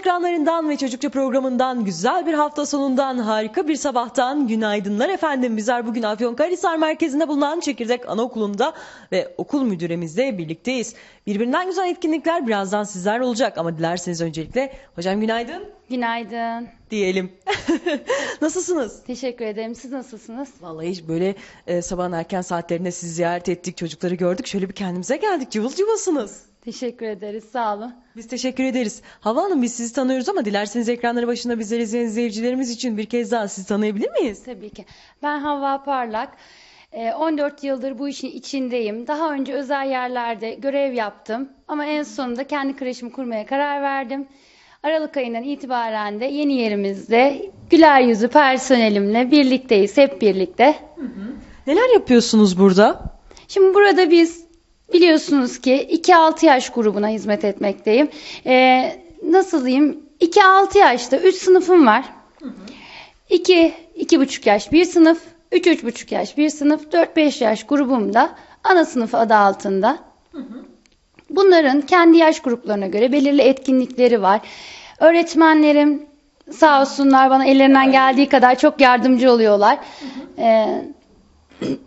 ekranlarından ve çocukça programından güzel bir hafta sonundan harika bir sabahtan günaydınlar efendim. Bizler bugün Afyonkarahisar merkezinde bulunan Çekirdek Anaokulu'nda ve okul müdüremizle birlikteyiz. Birbirinden güzel etkinlikler birazdan sizler olacak ama dilerseniz öncelikle hocam günaydın Günaydın. diyelim. Nasılsınız? Teşekkür ederim. Siz nasılsınız? Vallahi hiç böyle e, sabahın erken saatlerinde sizi ziyaret ettik, çocukları gördük. Şöyle bir kendimize geldik. Cıvıl cıvılsınız. Teşekkür ederiz. Sağ olun. Biz teşekkür ederiz. Hava Hanım biz sizi tanıyoruz ama dilerseniz ekranları başında bizleri izleyen izleyicilerimiz için bir kez daha sizi tanıyabilir miyiz? Tabii ki. Ben Havva Parlak. Ee, 14 yıldır bu işin içindeyim. Daha önce özel yerlerde görev yaptım. Ama en sonunda kendi kreşimi kurmaya karar verdim. Aralık ayından itibaren de yeni yerimizde güler yüzü personelimle birlikteyiz. Hep birlikte. Neler yapıyorsunuz burada? Şimdi burada biz biliyorsunuz ki 2-6 yaş grubuna hizmet etmekteyim. Ee, nasıl diyeyim? 2-6 yaşta 3 sınıfım var. 2 2,5 yaş bir sınıf, 3 3,5 yaş bir sınıf, 4-5 yaş grubumda ana sınıf adı altında. Bunların kendi yaş gruplarına göre belirli etkinlikleri var. Öğretmenlerim sağ olsunlar bana ellerinden geldiği kadar çok yardımcı oluyorlar. Ee,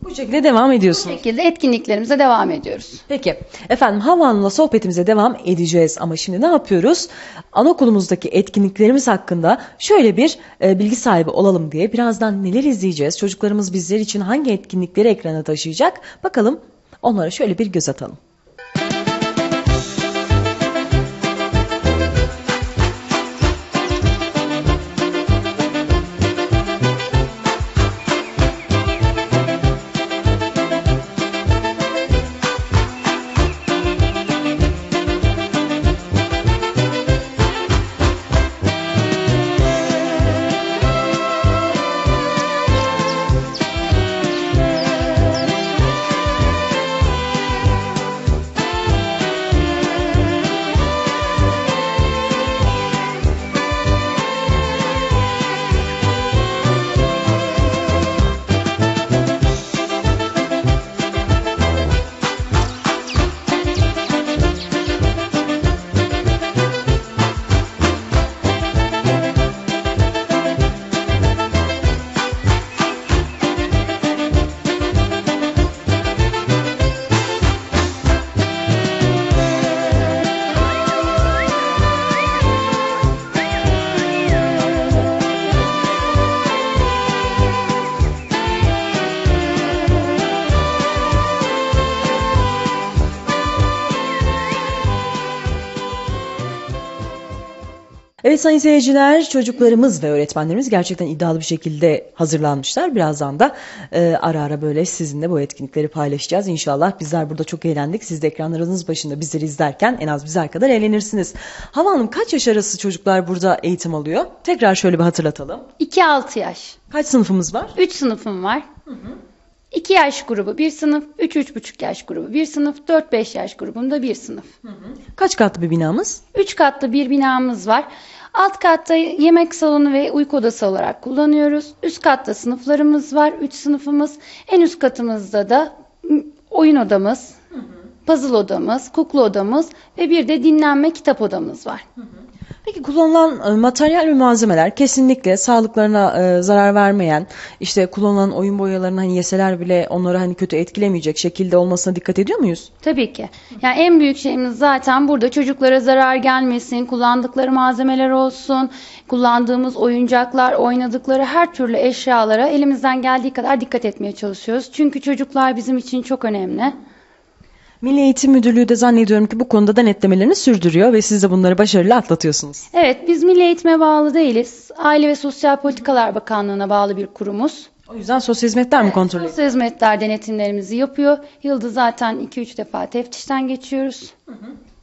Bu şekilde devam bu ediyorsunuz. şekilde etkinliklerimize devam ediyoruz. Peki efendim Hava Hanım'la sohbetimize devam edeceğiz ama şimdi ne yapıyoruz? Anaokulumuzdaki etkinliklerimiz hakkında şöyle bir e, bilgi sahibi olalım diye birazdan neler izleyeceğiz? Çocuklarımız bizler için hangi etkinlikleri ekrana taşıyacak? Bakalım onlara şöyle bir göz atalım. Sayın seyirciler çocuklarımız ve öğretmenlerimiz gerçekten iddialı bir şekilde hazırlanmışlar. Birazdan da e, ara ara böyle sizinle bu etkinlikleri paylaşacağız. İnşallah bizler burada çok eğlendik. Siz de ekranlarınız başında bizleri izlerken en az bizler kadar eğlenirsiniz. Hava Hanım kaç yaş arası çocuklar burada eğitim alıyor? Tekrar şöyle bir hatırlatalım. 2-6 yaş. Kaç sınıfımız var? 3 sınıfım var. 2 yaş grubu bir sınıf, 3-3,5 yaş grubu bir sınıf, 4-5 yaş grubunda bir sınıf. Kaç katlı bir binamız? 3 katlı bir binamız var. Alt katta yemek salonu ve uyku odası olarak kullanıyoruz. Üst katta sınıflarımız var. 3 sınıfımız. En üst katımızda da oyun odamız. puzzle odamız, kukla odamız ve bir de dinlenme kitap odamız var. Peki kullanılan e, materyal ve malzemeler kesinlikle sağlıklarına e, zarar vermeyen, işte kullanılan oyun boyalarını hani yeseler bile onları hani kötü etkilemeyecek şekilde olmasına dikkat ediyor muyuz? Tabii ki. Yani en büyük şeyimiz zaten burada çocuklara zarar gelmesin, kullandıkları malzemeler olsun, kullandığımız oyuncaklar, oynadıkları her türlü eşyalara elimizden geldiği kadar dikkat etmeye çalışıyoruz. Çünkü çocuklar bizim için çok önemli. Milli Eğitim Müdürlüğü de zannediyorum ki bu konuda denetlemelerini sürdürüyor ve siz de bunları başarıyla atlatıyorsunuz. Evet, biz Milli Eğitime bağlı değiliz. Aile ve Sosyal Politikalar Bakanlığı'na bağlı bir kurumuz. O yüzden sosyal hizmetler mi kontrol ediyor? Sosyal hizmetler denetimlerimizi yapıyor. Yılda zaten 2-3 defa teftişten geçiyoruz.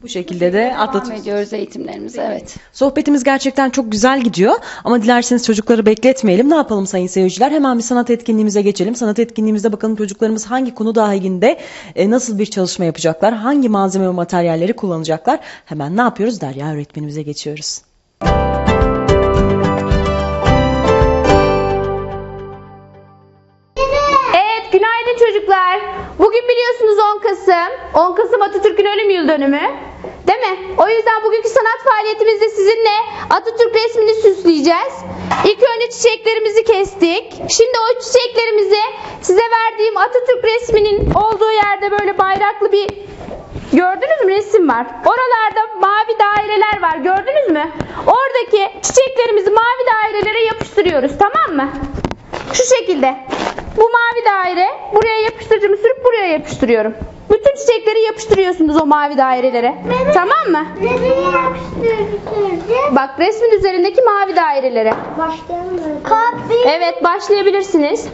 Bu şekilde de Devam atlatıyorsunuz. ediyoruz eğitimlerimizi, evet. Sohbetimiz gerçekten çok güzel gidiyor ama dilerseniz çocukları bekletmeyelim. Ne yapalım sayın seyirciler? Hemen bir sanat etkinliğimize geçelim. Sanat etkinliğimizde bakalım çocuklarımız hangi konu dahilinde e, nasıl bir çalışma yapacaklar? Hangi malzeme ve materyalleri kullanacaklar? Hemen ne yapıyoruz? Derya öğretmenimize geçiyoruz. Evet, günaydın çocuklar. Bugün biliyorsunuz 10 Kasım. 10 Kasım Atatürk'ün ölüm yıl dönümü. Değil mi? O yüzden bugünkü sanat faaliyetimizde sizinle Atatürk resmini süsleyeceğiz. İlk önce çiçeklerimizi kestik. Şimdi o çiçeklerimizi size verdiğim Atatürk resminin olduğu yerde böyle bayraklı bir Gördünüz mü resim var. Oralarda mavi daireler var. Gördünüz mü? Oradaki çiçeklerimizi mavi dairelere yapıştırıyoruz. Tamam mı? Şu şekilde. Bu mavi daire buraya yapıştırıcımı sürüp buraya yapıştırıyorum. Bütün çiçekleri yapıştırıyorsunuz o mavi dairelere. Tamam mı? Nereye yapıştıracağız? Bak resmin üzerindeki mavi dairelere. Başlayalım? Kalk Evet başlayabilirsiniz.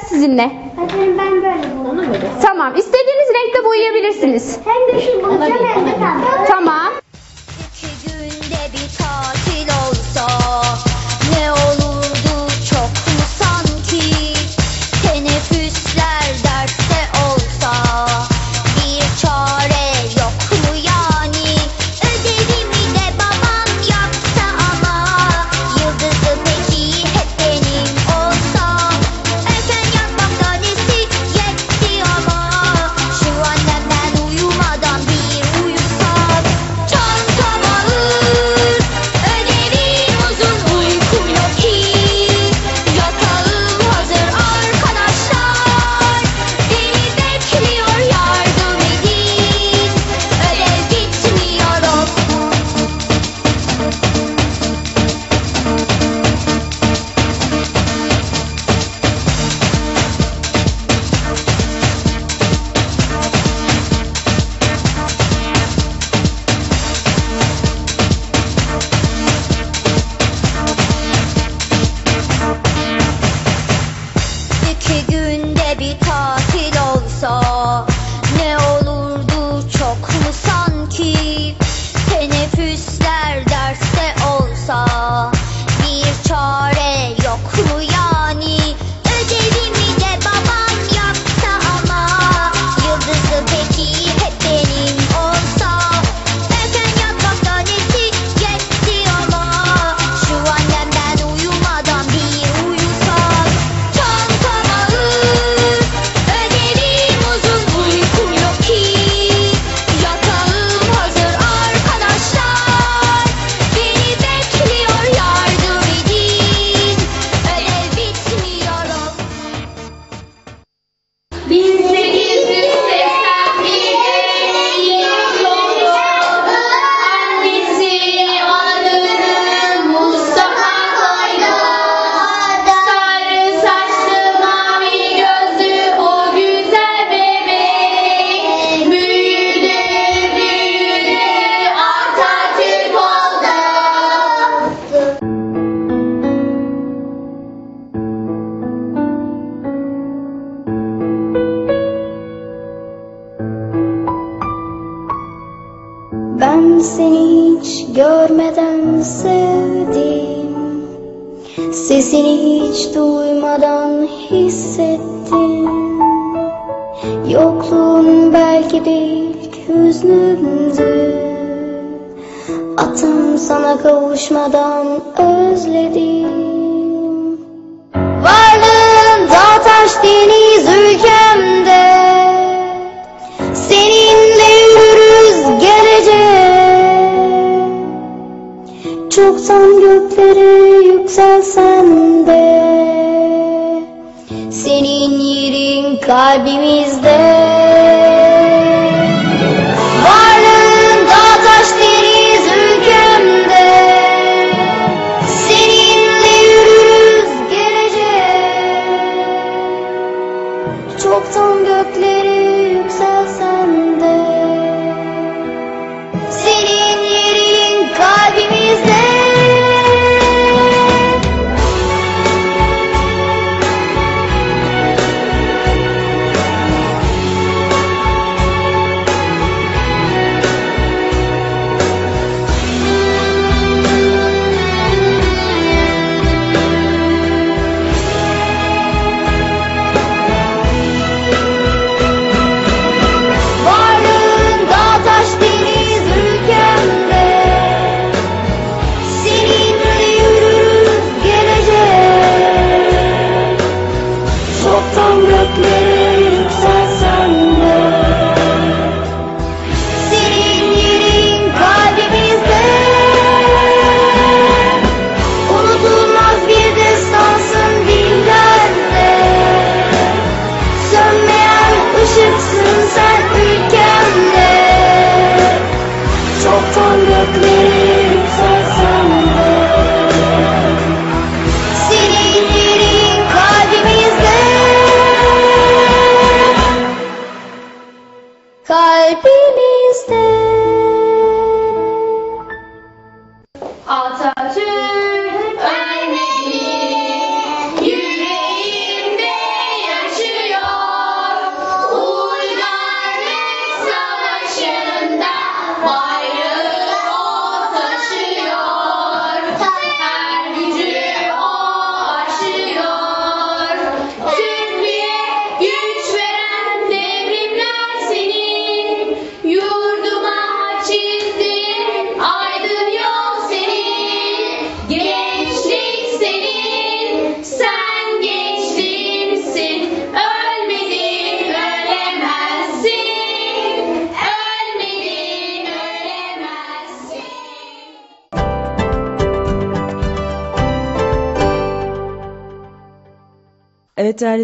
Süsleyeceğiz sizinle. Efendim ben böyle buldum. Tamam. İstediğiniz renkte boyayabilirsiniz. Hem dışı bulacağım hem de pembe. Tamam. Özledim. Varlığın dağ taş deniz ülkemde. Seninle yürürüz gelecek Çoktan göklere yükselsen de. Senin yerin kalbimizde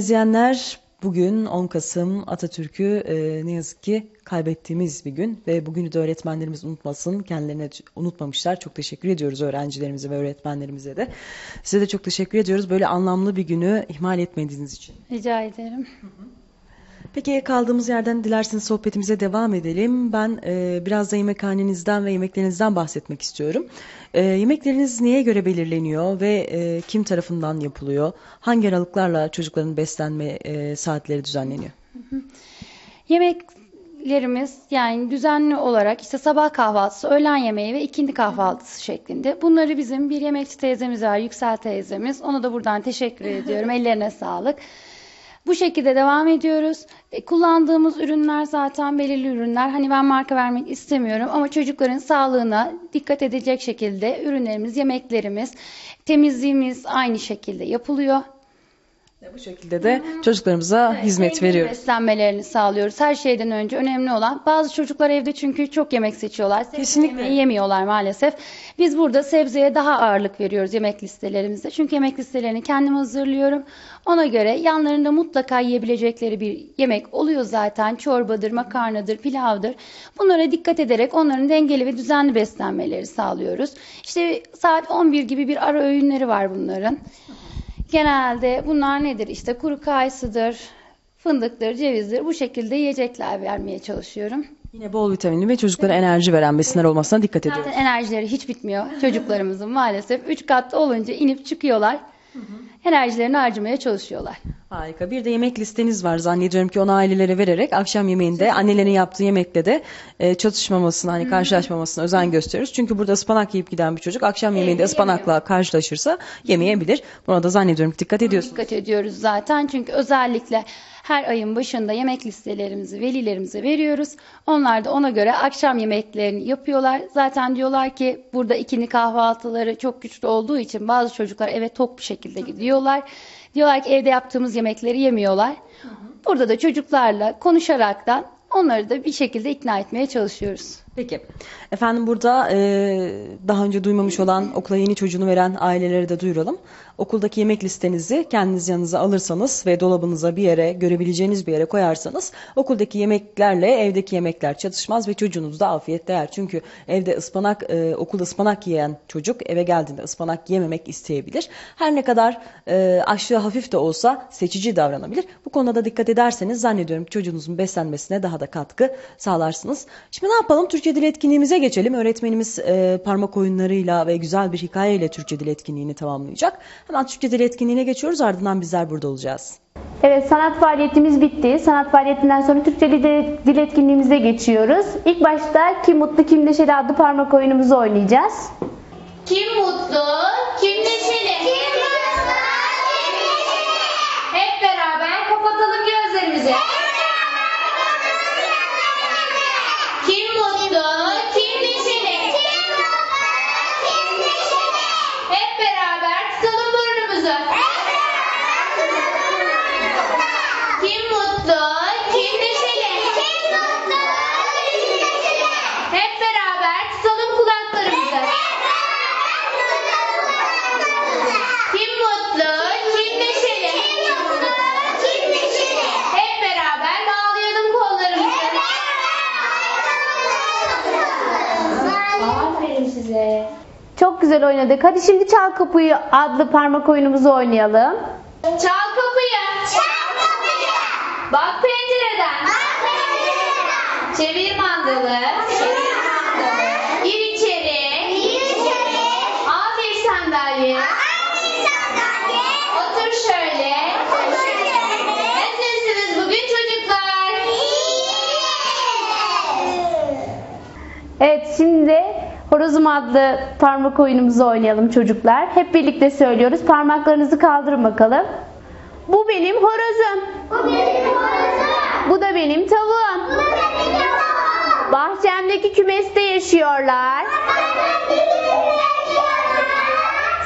izleyenler bugün 10 Kasım Atatürk'ü e, ne yazık ki kaybettiğimiz bir gün ve bugünü de öğretmenlerimiz unutmasın kendilerine unutmamışlar. Çok teşekkür ediyoruz öğrencilerimize ve öğretmenlerimize de. Size de çok teşekkür ediyoruz böyle anlamlı bir günü ihmal etmediğiniz için. Rica ederim. Peki kaldığımız yerden dilerseniz sohbetimize devam edelim. Ben e, biraz da yemekhanenizden ve yemeklerinizden bahsetmek istiyorum. E, yemekleriniz neye göre belirleniyor ve e, kim tarafından yapılıyor? Hangi aralıklarla çocukların beslenme e, saatleri düzenleniyor? Yemeklerimiz yani düzenli olarak işte sabah kahvaltısı, öğlen yemeği ve ikindi kahvaltısı şeklinde. Bunları bizim bir yemekçi teyzemiz var, Yüksel teyzemiz. Ona da buradan teşekkür ediyorum. Ellerine sağlık. Bu şekilde devam ediyoruz. E, kullandığımız ürünler zaten belirli ürünler. Hani ben marka vermek istemiyorum ama çocukların sağlığına dikkat edecek şekilde ürünlerimiz, yemeklerimiz, temizliğimiz aynı şekilde yapılıyor. Bu şekilde de çocuklarımıza hizmet Dengeli veriyoruz. Beslenmelerini sağlıyoruz. Her şeyden önce önemli olan bazı çocuklar evde çünkü çok yemek seçiyorlar. Sebze Kesinlikle. yemiyorlar maalesef. Biz burada sebzeye daha ağırlık veriyoruz yemek listelerimizde. Çünkü yemek listelerini kendim hazırlıyorum. Ona göre yanlarında mutlaka yiyebilecekleri bir yemek oluyor zaten. Çorbadır, makarnadır, pilavdır. Bunlara dikkat ederek onların dengeli ve düzenli beslenmeleri sağlıyoruz. İşte saat 11 gibi bir ara öğünleri var bunların. Genelde bunlar nedir? İşte kuru kayısıdır, fındıktır, cevizdir. Bu şekilde yiyecekler vermeye çalışıyorum. Yine bol vitaminli ve çocuklara enerji veren besinler olmasına dikkat ediyoruz. Zaten enerjileri hiç bitmiyor çocuklarımızın maalesef. Üç katlı olunca inip çıkıyorlar. Enerjilerini harcamaya çalışıyorlar. Harika. Bir de yemek listeniz var zannediyorum ki onu ailelere vererek akşam yemeğinde annelerin yaptığı yemekle de e, çatışmamasına hani karşılaşmamasına özen gösteriyoruz. Çünkü burada ıspanak yiyip giden bir çocuk akşam yemeğinde ıspanakla karşılaşırsa yemeyebilir. Buna da zannediyorum ki dikkat ediyorsunuz. Dikkat ediyoruz zaten çünkü özellikle her ayın başında yemek listelerimizi velilerimize veriyoruz. Onlar da ona göre akşam yemeklerini yapıyorlar. Zaten diyorlar ki burada ikindi kahvaltıları çok güçlü olduğu için bazı çocuklar eve tok bir şekilde gidiyorlar. Diyorlar ki evde yaptığımız yemekleri yemiyorlar. Burada da çocuklarla konuşaraktan onları da bir şekilde ikna etmeye çalışıyoruz. Peki. Efendim burada e, daha önce duymamış olan okula yeni çocuğunu veren ailelere de duyuralım. Okuldaki yemek listenizi kendiniz yanınıza alırsanız ve dolabınıza bir yere görebileceğiniz bir yere koyarsanız okuldaki yemeklerle evdeki yemekler çatışmaz ve çocuğunuz da afiyette yer. Çünkü evde ıspanak e, okulda ıspanak yiyen çocuk eve geldiğinde ıspanak yememek isteyebilir. Her ne kadar e, aşığı hafif de olsa seçici davranabilir. Bu konuda da dikkat ederseniz zannediyorum çocuğunuzun beslenmesine daha da katkı sağlarsınız. Şimdi ne yapalım? Türkçe Dil etkinliğimize geçelim. Öğretmenimiz e, parmak oyunlarıyla ve güzel bir hikayeyle Türkçe Dil etkinliğini tamamlayacak. Hemen Türkçe Dil etkinliğine geçiyoruz. Ardından bizler burada olacağız. Evet sanat faaliyetimiz bitti. Sanat faaliyetinden sonra Türkçe dil, dil etkinliğimize geçiyoruz. İlk başta Kim Mutlu Kim Neşeli adlı parmak oyunumuzu oynayacağız. Kim mutlu, kim neşeli? Kim mutlu, kim neşeli? Hep beraber kapatalım gözlerimizi. Kim güzel oynadık. Hadi şimdi Çal Kapıyı adlı parmak oyunumuzu oynayalım. Çal kapıyı. Çal kapıyı. Bak pencereden. Bak pencereden. Çevir mandalı. Çevir mandalı. Gir içeri. Gir içeri. Al bir sandalye. Al bir sandalye. Otur şöyle. Otur şöyle. Nasılsınız bugün çocuklar? Evet şimdi Horozum adlı parmak oyunumuzu oynayalım çocuklar. Hep birlikte söylüyoruz. Parmaklarınızı kaldırın bakalım. Bu benim horozum. Bu benim horozum. Bu da benim tavuğum. Bu da benim yavrum. Bahçemdeki kümeste yaşıyorlar.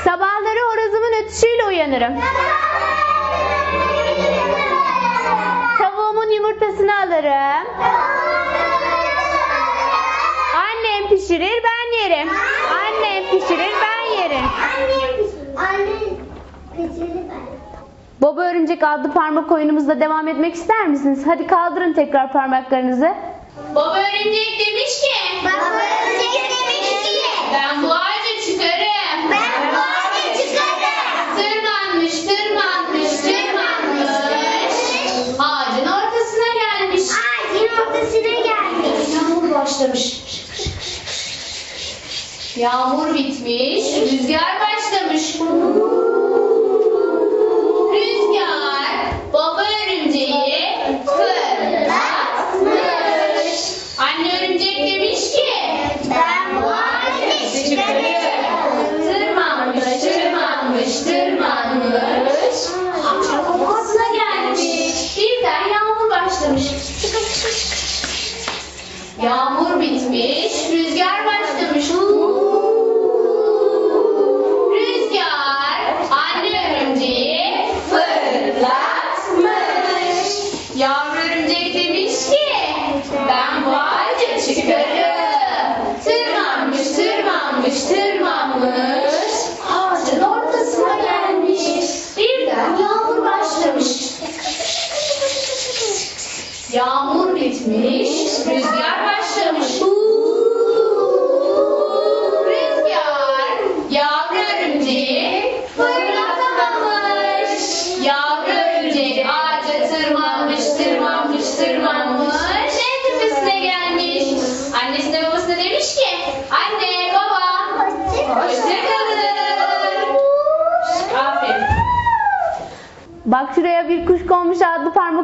Sabahları horozumun ötüşüyle uyanırım. Tavuğumun yumurtasını alırım. Annem pişirir ben yerim. Annem pişirir ben yerim. Anne peçeli ben. Baba örümcek adlı parmak oyunumuzda devam etmek ister misiniz? Hadi kaldırın tekrar parmaklarınızı. Baba örümcek demiş ki Baba örümcek demiş ki ben bu ağaca çıkarım. ben bu ağaca çıkarım. Tırmanmış, tırmanmış, tırmanmış. Ağacın ortasına gelmiş. Ağacın ortasına gelmiş. Yağmur başlamış. Yağmur bitmiş, rüzgar başlamış. Rüzgar baba örümceği fırlatmış. Anne örümcek demiş ki Ben bu ağaca çıkarım. Tırmanmış, tırmanmış, tırmanmış. Ortasına gelmiş. Birden yağmur başlamış. Yağmur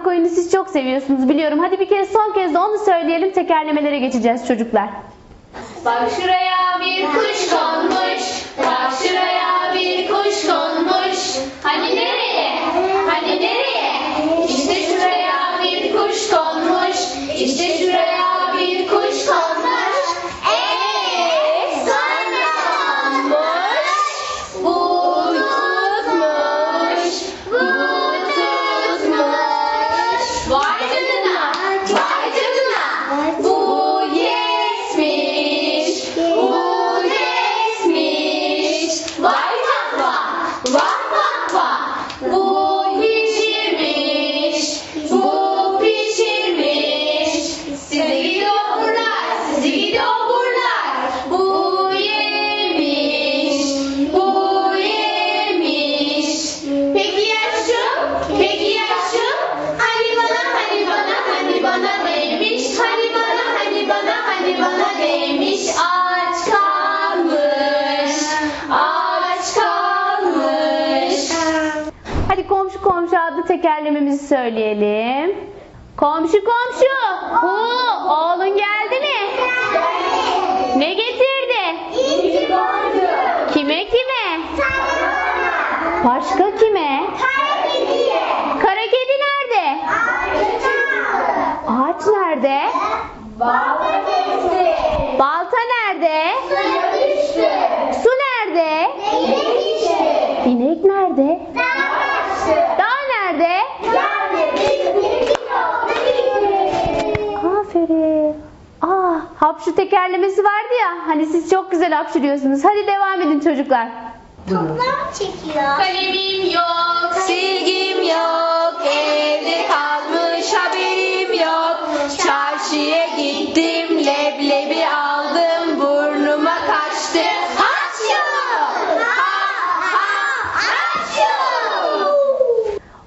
rock oyunu siz çok seviyorsunuz biliyorum. Hadi bir kez son kez de onu söyleyelim tekerlemelere geçeceğiz çocuklar. Bak şuraya. görelim. Komşu komşu. Hu, oğlun geldi mi? Geldi. Ne getirdi? İnci boncuğu. Kime kime? Başka hapşırıyorsunuz. Hadi devam edin çocuklar. Toplam çekiyor. Kalemim yok, silgim yok, evde kalmış haberim yok. Çarşıya gittim, leblebi aldım, burnuma kaçtı. Haşyo! Ha! Ha!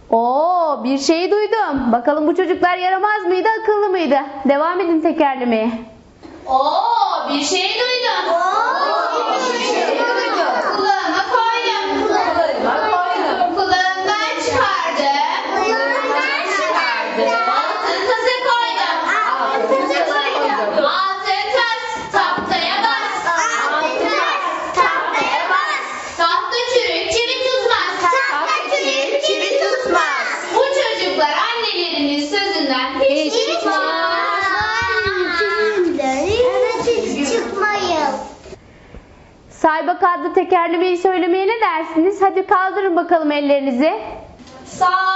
Oo, bir şey duydum. Bakalım bu çocuklar yaramaz mıydı, akıllı mıydı? Devam edin tekerlemeye. Oo, bir şey duydum. Oo. adlı tekerlemeyi söylemeye ne dersiniz? Hadi kaldırın bakalım ellerinizi. Sağ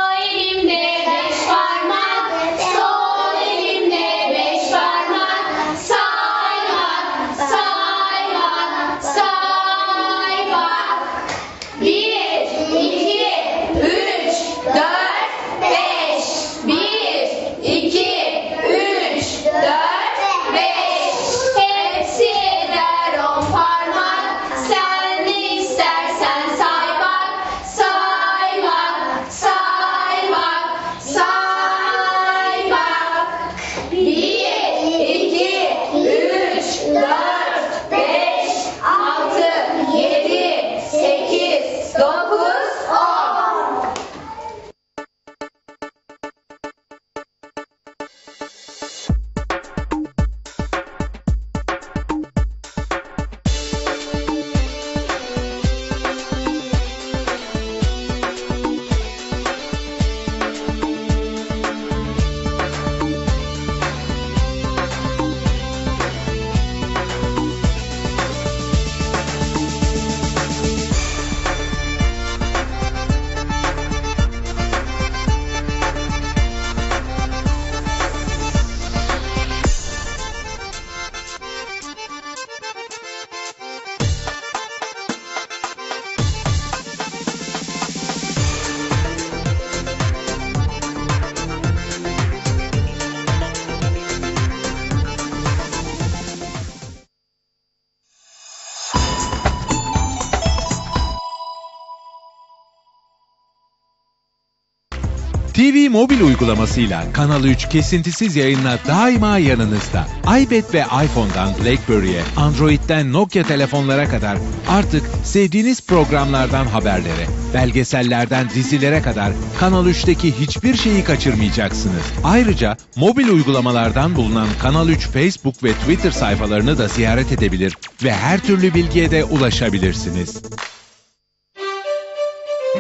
TV mobil uygulamasıyla Kanal 3 kesintisiz yayınla daima yanınızda. iPad ve iPhone'dan BlackBerry'e, Android'den Nokia telefonlara kadar artık sevdiğiniz programlardan haberlere, belgesellerden dizilere kadar Kanal 3'teki hiçbir şeyi kaçırmayacaksınız. Ayrıca mobil uygulamalardan bulunan Kanal 3 Facebook ve Twitter sayfalarını da ziyaret edebilir ve her türlü bilgiye de ulaşabilirsiniz.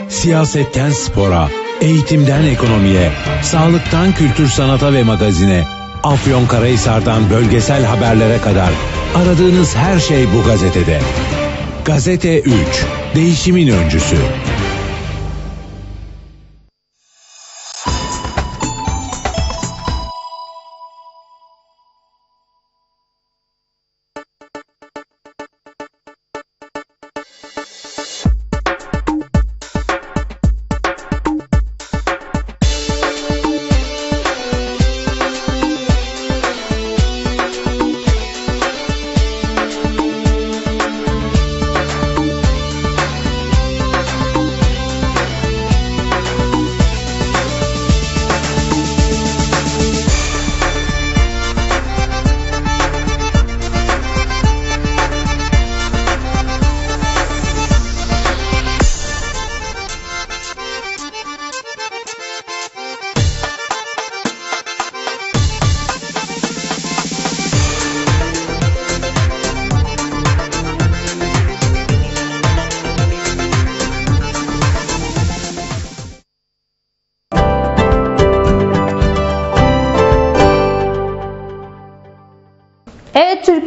Siyasetten spora, eğitimden ekonomiye, sağlıktan kültür sanata ve magazine, Afyonkarahisar'dan bölgesel haberlere kadar aradığınız her şey bu gazetede. Gazete 3, değişimin öncüsü.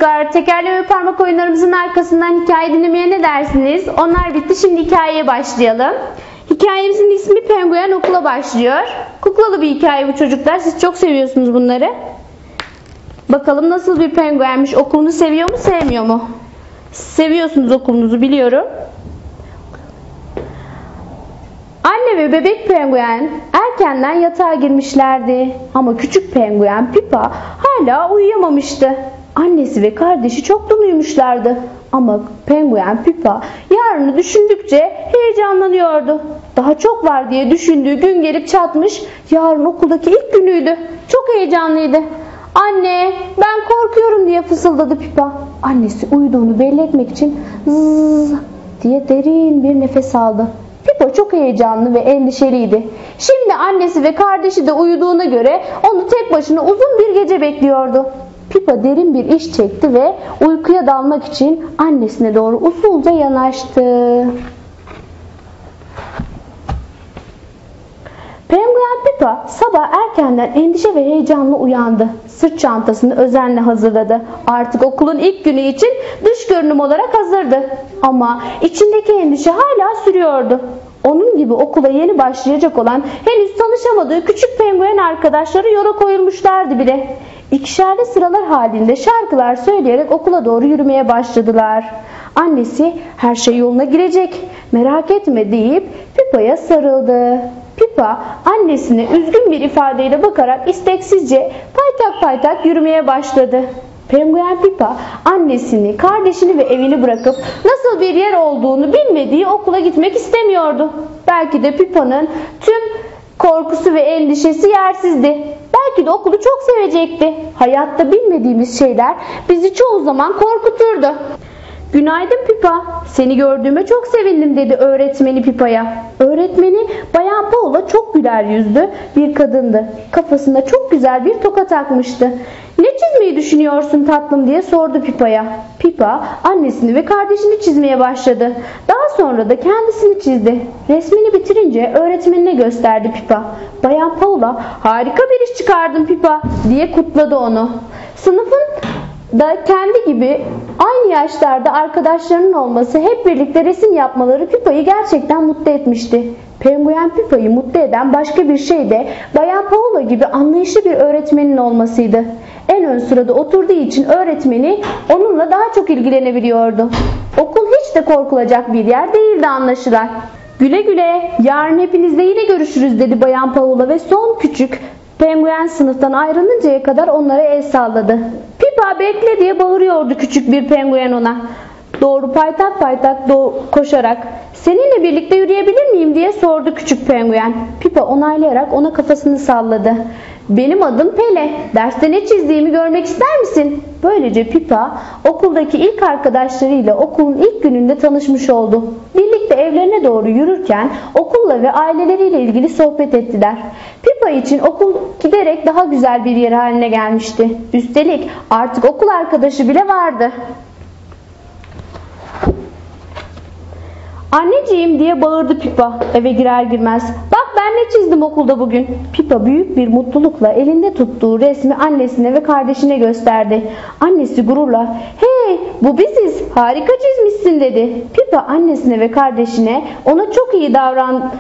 Çocuklar, tekerleme parmak oyunlarımızın arkasından hikaye dinlemeye ne dersiniz? Onlar bitti, şimdi hikayeye başlayalım. Hikayemizin ismi Penguen Okula başlıyor. Kuklalı bir hikaye bu çocuklar, siz çok seviyorsunuz bunları. Bakalım nasıl bir penguenmiş, okulunu seviyor mu, sevmiyor mu? Seviyorsunuz okulunuzu biliyorum. Anne ve bebek penguen erkenden yatağa girmişlerdi. Ama küçük penguen Pipa hala uyuyamamıştı. Annesi ve kardeşi çoktan uyumuşlardı. Ama penguen Pipa yarını düşündükçe heyecanlanıyordu. Daha çok var diye düşündüğü gün gelip çatmış. Yarın okuldaki ilk günüydü. Çok heyecanlıydı. Anne ben korkuyorum diye fısıldadı Pipa. Annesi uyuduğunu belli etmek için zzz diye derin bir nefes aldı. Pipo çok heyecanlı ve endişeliydi. Şimdi annesi ve kardeşi de uyuduğuna göre onu tek başına uzun bir gece bekliyordu. Pipa derin bir iş çekti ve uykuya dalmak için annesine doğru usulca yanaştı. Penguen Pipa sabah erkenden endişe ve heyecanla uyandı. Sırt çantasını özenle hazırladı. Artık okulun ilk günü için dış görünüm olarak hazırdı. Ama içindeki endişe hala sürüyordu. Onun gibi okula yeni başlayacak olan henüz tanışamadığı küçük penguen arkadaşları yola koyulmuşlardı bile. İkişerli sıralar halinde şarkılar söyleyerek okula doğru yürümeye başladılar. Annesi her şey yoluna girecek merak etme deyip Pipa'ya sarıldı. Pipa annesine üzgün bir ifadeyle bakarak isteksizce paytak paytak yürümeye başladı. Penguen Pipa annesini, kardeşini ve evini bırakıp nasıl bir yer olduğunu bilmediği okula gitmek istemiyordu. Belki de Pipa'nın tüm korkusu ve endişesi yersizdi. Belki de okulu çok sevecekti. Hayatta bilmediğimiz şeyler bizi çoğu zaman korkuturdu. Günaydın Pipa. Seni gördüğüme çok sevindim dedi öğretmeni Pipa'ya. Öğretmeni Bayan Paula çok güler yüzlü bir kadındı. Kafasında çok güzel bir toka takmıştı. Ne çizmeyi düşünüyorsun tatlım diye sordu Pipa'ya. Pipa annesini ve kardeşini çizmeye başladı. Daha sonra da kendisini çizdi. Resmini bitirince öğretmenine gösterdi Pipa. Bayan Paula harika bir iş çıkardın Pipa diye kutladı onu. Sınıfın da kendi gibi aynı yaşlarda arkadaşlarının olması hep birlikte resim yapmaları Pipa'yı gerçekten mutlu etmişti. Penguen Pipa'yı mutlu eden başka bir şey de Bayan Paola gibi anlayışlı bir öğretmenin olmasıydı. En ön sırada oturduğu için öğretmeni onunla daha çok ilgilenebiliyordu. Okul hiç de korkulacak bir yer değildi anlaşılan. Güle güle yarın hepinizle yine görüşürüz dedi Bayan Paola ve son küçük Penguen sınıftan ayrılıncaya kadar onlara el salladı. Pipa bekle diye bağırıyordu küçük bir penguen ona. doğru paytak paytak doğ- koşarak seninle birlikte yürüyebilir miyim diye sordu küçük penguen. Pipa onaylayarak ona kafasını salladı. Benim adım Pele. Derste ne çizdiğimi görmek ister misin? Böylece Pipa okuldaki ilk arkadaşlarıyla okulun ilk gününde tanışmış oldu. Birlikte evlerine doğru yürürken okulla ve aileleriyle ilgili sohbet ettiler. Pipa için okul giderek daha güzel bir yer haline gelmişti. Üstelik artık okul arkadaşı bile vardı. Anneciğim diye bağırdı Pipa eve girer girmez. Bak ben ne çizdim okulda bugün. Pipa büyük bir mutlulukla elinde tuttuğu resmi annesine ve kardeşine gösterdi. Annesi gururla hey bu biziz harika çizmişsin dedi. Pipa annesine ve kardeşine ona çok iyi davrandığı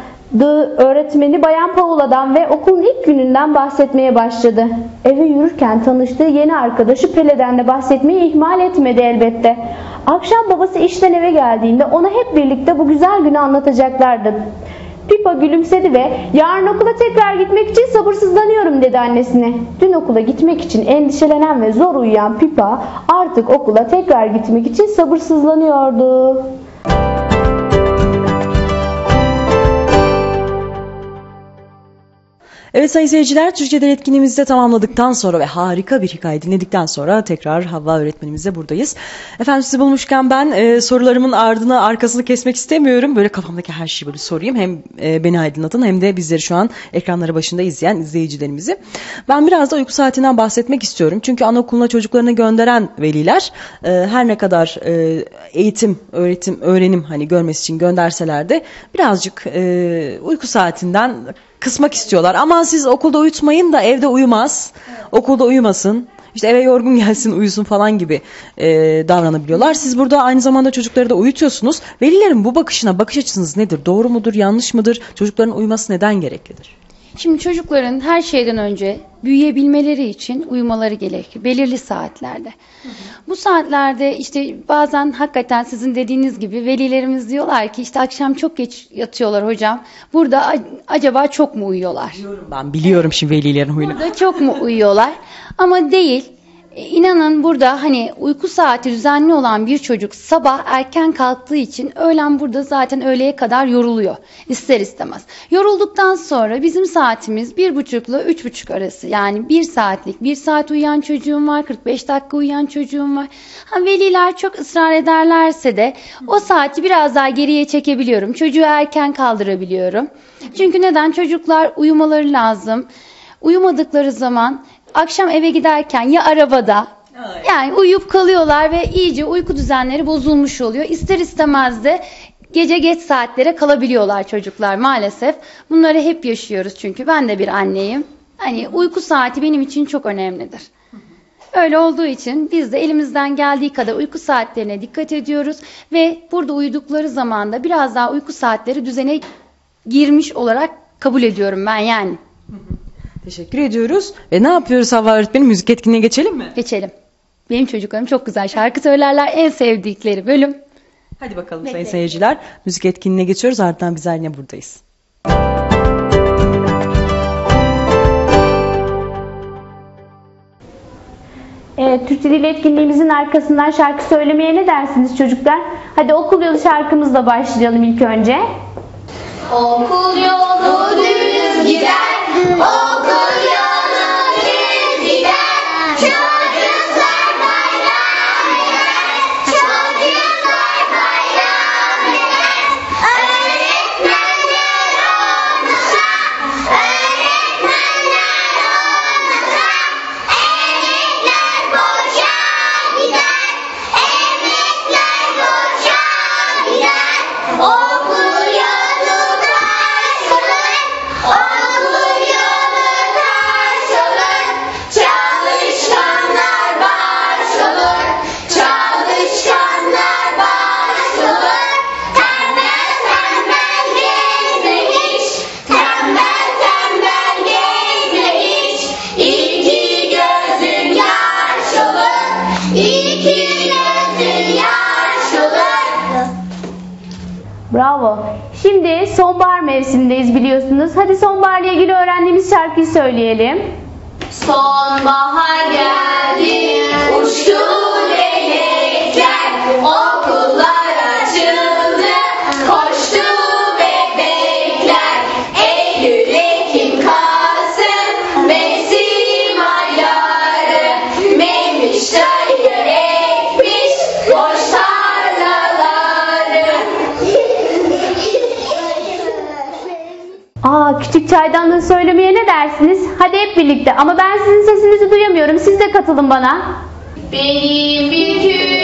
öğretmeni Bayan Paula'dan ve okulun ilk gününden bahsetmeye başladı. Eve yürürken tanıştığı yeni arkadaşı Pele'den de bahsetmeyi ihmal etmedi elbette. Akşam babası işten eve geldiğinde ona hep birlikte bu güzel günü anlatacaklardı. Pipa gülümsedi ve yarın okula tekrar gitmek için sabırsızlanıyorum dedi annesine. Dün okula gitmek için endişelenen ve zor uyuyan Pipa artık okula tekrar gitmek için sabırsızlanıyordu. Evet sayın seyirciler Türkçe'den etkinliğimizi de tamamladıktan sonra ve harika bir hikaye dinledikten sonra tekrar Havva öğretmenimizle buradayız. Efendim sizi bulmuşken ben e, sorularımın ardını arkasını kesmek istemiyorum. Böyle kafamdaki her şeyi böyle sorayım. Hem e, beni aydınlatın hem de bizleri şu an ekranları başında izleyen izleyicilerimizi. Ben biraz da uyku saatinden bahsetmek istiyorum. Çünkü anaokuluna çocuklarını gönderen veliler e, her ne kadar e, eğitim, öğretim, öğrenim hani görmesi için gönderseler de birazcık e, uyku saatinden kısmak istiyorlar. Aman siz okulda uyutmayın da evde uyumaz. Okulda uyumasın. İşte eve yorgun gelsin uyusun falan gibi e, davranabiliyorlar. Siz burada aynı zamanda çocukları da uyutuyorsunuz. Velilerin bu bakışına bakış açınız nedir? Doğru mudur, yanlış mıdır? Çocukların uyuması neden gereklidir? Şimdi çocukların her şeyden önce büyüyebilmeleri için uyumaları gerekir. Belirli saatlerde. Bu saatlerde işte bazen hakikaten sizin dediğiniz gibi velilerimiz diyorlar ki işte akşam çok geç yatıyorlar hocam. Burada acaba çok mu uyuyorlar? Ben biliyorum şimdi velilerin huyunu. Burada çok mu uyuyorlar? Ama değil. E, İnanın burada hani uyku saati düzenli olan bir çocuk sabah erken kalktığı için öğlen burada zaten öğleye kadar yoruluyor. ister istemez. Yorulduktan sonra bizim saatimiz bir buçukla üç buçuk arası. Yani bir saatlik bir saat uyuyan çocuğum var 45 dakika uyuyan çocuğum var. Ha, veliler çok ısrar ederlerse de o saati biraz daha geriye çekebiliyorum. Çocuğu erken kaldırabiliyorum. Çünkü neden? Çocuklar uyumaları lazım. Uyumadıkları zaman akşam eve giderken ya arabada yani uyuyup kalıyorlar ve iyice uyku düzenleri bozulmuş oluyor. İster istemez de gece geç saatlere kalabiliyorlar çocuklar maalesef. Bunları hep yaşıyoruz çünkü ben de bir anneyim. Hani uyku saati benim için çok önemlidir. Öyle olduğu için biz de elimizden geldiği kadar uyku saatlerine dikkat ediyoruz ve burada uyudukları zaman da biraz daha uyku saatleri düzene girmiş olarak kabul ediyorum ben yani. Teşekkür ediyoruz. Ve ne yapıyoruz Havva öğretmenim? Müzik etkinliğine geçelim mi? Geçelim. Benim çocuklarım çok güzel şarkı söylerler. En sevdikleri bölüm. Hadi bakalım sayın seyirciler. Müzik etkinliğine geçiyoruz. Ardından bizler yine buradayız. Evet, Türkçe Dil etkinliğimizin arkasından şarkı söylemeye ne dersiniz çocuklar? Hadi okul yolu şarkımızla başlayalım ilk önce. Okul yolu düz gider, okul yolu biliyorsunuz. Hadi sonbaharla ilgili öğrendiğimiz şarkıyı söyleyelim. Sonbahar geldi, şarkısını söylemeye ne dersiniz? Hadi hep birlikte ama ben sizin sesinizi duyamıyorum. Siz de katılın bana. Benim bir gün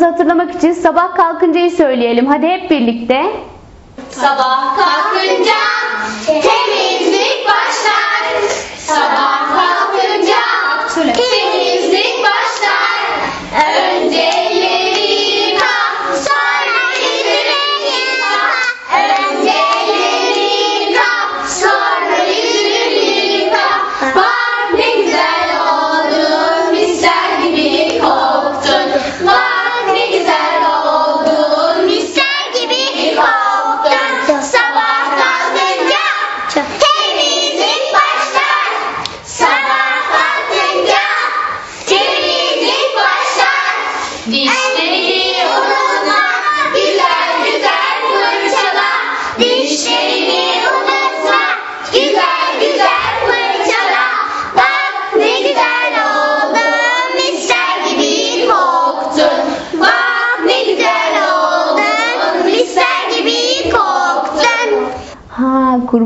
kaldığımızı hatırlamak için sabah kalkıncayı söyleyelim. Hadi hep birlikte. Sabah kalkınca temizlik başlar. Sabah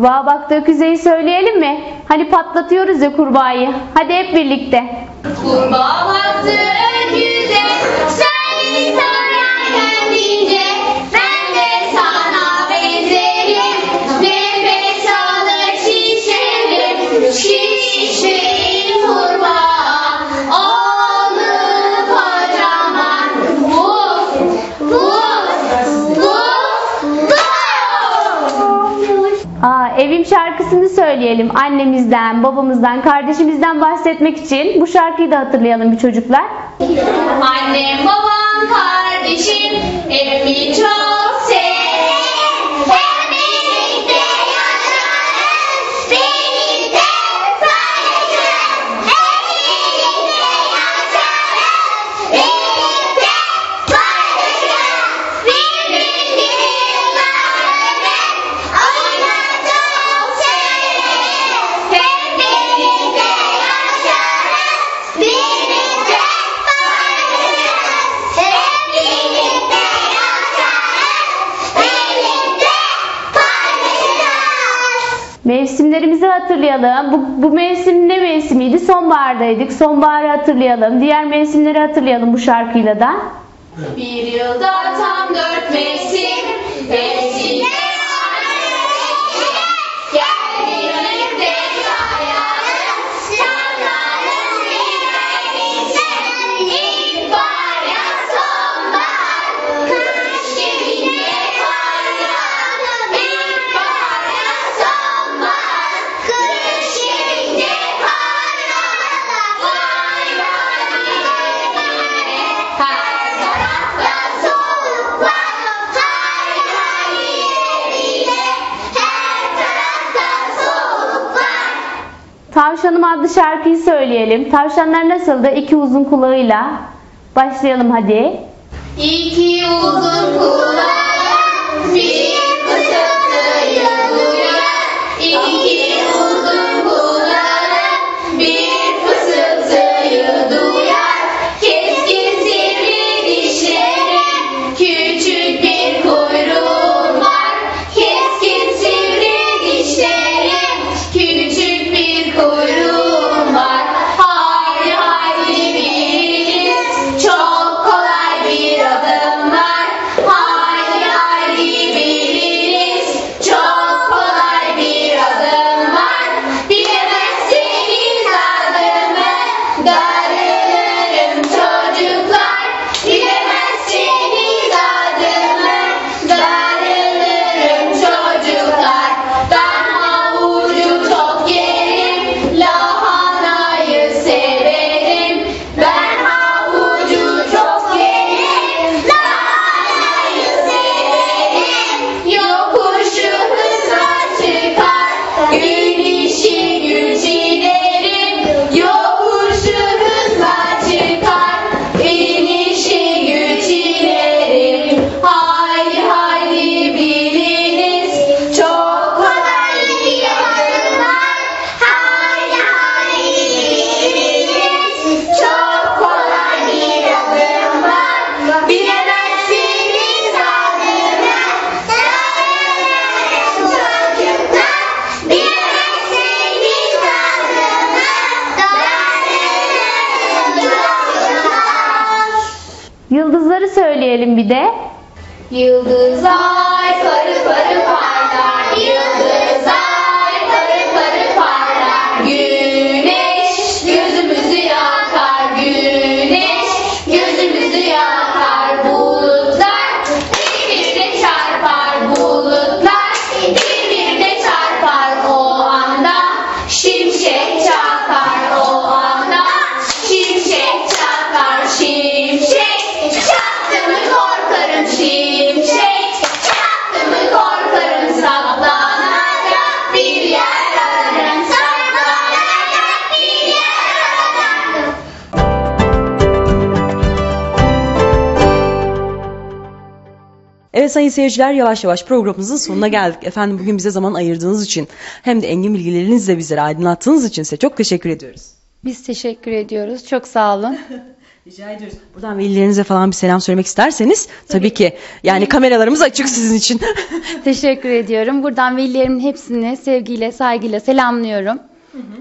Kurbağa baktığı küzeyi söyleyelim mi? Hani patlatıyoruz ya kurbağayı. Hadi hep birlikte. Kurbağa söyleyelim. Annemizden, babamızdan, kardeşimizden bahsetmek için bu şarkıyı da hatırlayalım bir çocuklar. Annem, babam, kardeşim, hep bir çok Mevsimlerimizi hatırlayalım. Bu, bu mevsim ne mevsimiydi? Sonbahardaydık. Sonbaharı hatırlayalım. Diğer mevsimleri hatırlayalım bu şarkıyla da. Bir yılda tam dört mevsim. Mevsim. Tavşanım adlı şarkıyı söyleyelim. Tavşanlar nasıldı? İki uzun kulağıyla. Başlayalım hadi. İki uzun kulağı. You lose all, I swear to put. Sayın seyirciler yavaş yavaş programımızın sonuna geldik. Efendim bugün bize zaman ayırdığınız için hem de engin bilgilerinizle bizleri aydınlattığınız için size çok teşekkür ediyoruz. Biz teşekkür ediyoruz. Çok sağ olun. Rica ediyoruz. Buradan velilerinize falan bir selam söylemek isterseniz tabii, ki yani kameralarımız açık sizin için. Teşekkür ediyorum. Buradan velilerimin hepsini sevgiyle, saygıyla selamlıyorum.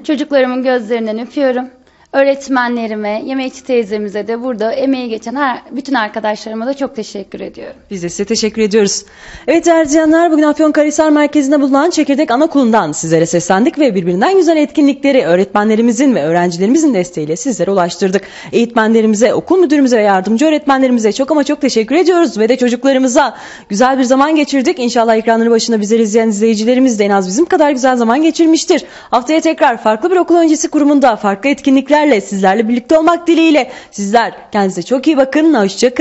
Çocuklarımın gözlerinden öpüyorum. Öğretmenlerime, yemekçi teyzemize de burada emeği geçen her, bütün arkadaşlarıma da çok teşekkür ediyorum. Biz de size teşekkür ediyoruz. Evet izleyenler bugün Afyonkarahisar merkezinde bulunan Çekirdek Anaokulu'ndan sizlere seslendik ve birbirinden güzel etkinlikleri öğretmenlerimizin ve öğrencilerimizin desteğiyle sizlere ulaştırdık. Eğitmenlerimize, okul müdürümüze ve yardımcı öğretmenlerimize çok ama çok teşekkür ediyoruz ve de çocuklarımıza güzel bir zaman geçirdik. İnşallah ekranları başında bizleri izleyen izleyicilerimiz de en az bizim kadar güzel zaman geçirmiştir. Haftaya tekrar farklı bir okul öncesi kurumunda farklı etkinliklerle sizlerle birlikte olmak dileğiyle sizler kendinize çok iyi bakın. Hoşça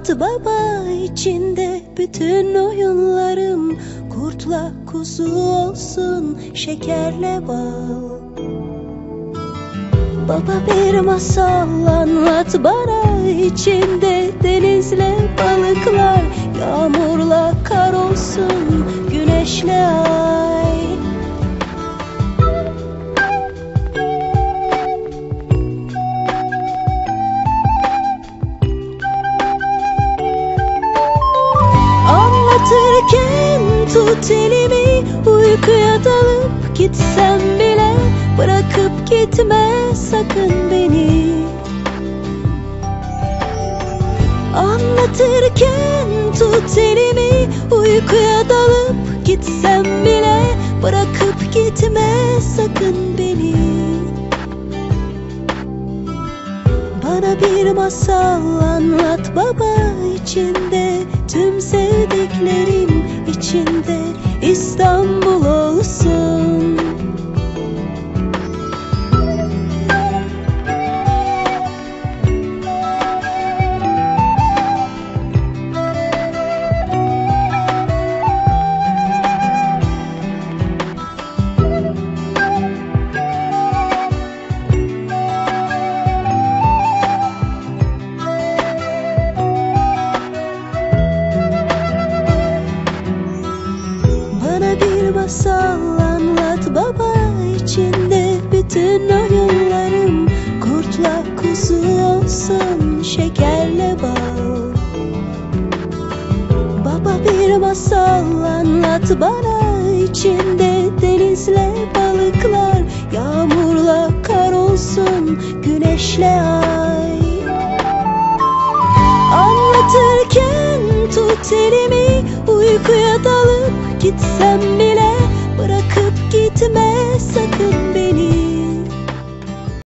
anlat baba içinde bütün oyunlarım kurtla kuzu olsun şekerle bal. Baba bir masal anlat bana içinde denizle balıklar yağmurla kar olsun güneşle ay. Gitsem bile bırakıp gitme sakın beni. Anlatırken tut elimi uykuya dalıp gitsem bile bırakıp gitme sakın beni. Bana bir masal anlat baba içinde tüm sevdiklerim içinde İstanbul olsun.